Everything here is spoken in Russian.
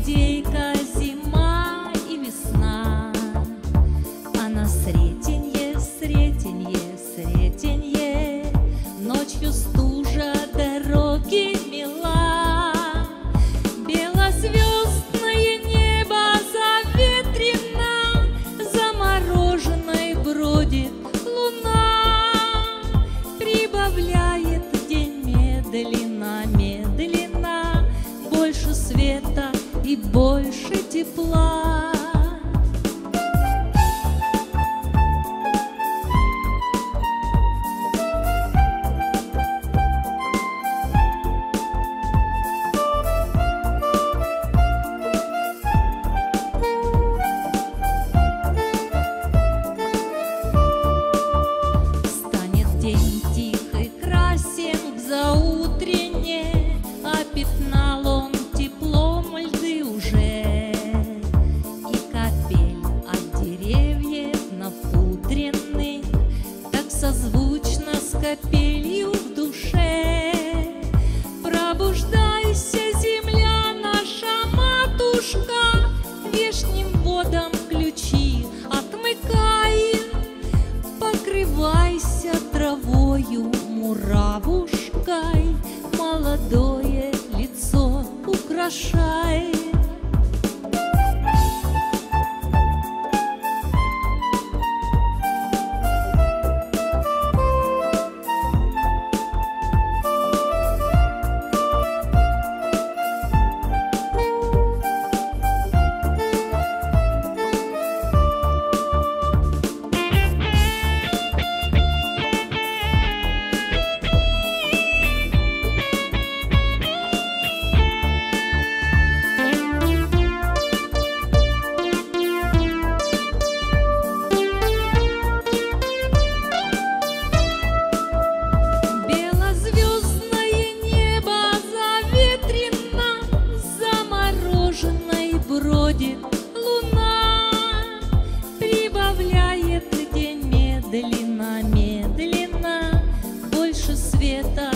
индейка, зима и весна. А на сретенье, сретенье, сретенье, Ночью стужа дороги мила. Белозвездное небо заветрено, Замороженной бродит луна, Прибавляет день медленно, медленно, больше света тепла. Станет день тихий, красен к заутренне, Вешним водам ключи отмыкай. Покрывайся травою, муравушкой, Молодое лицо украшай. восходит луна, Прибавляет день медленно, медленно, Больше света.